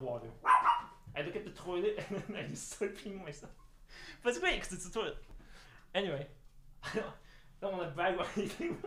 water. I look at the toilet and then I just start peeing myself. But it's great because it's a toilet. Anyway, I don't, don't want to brag or anything.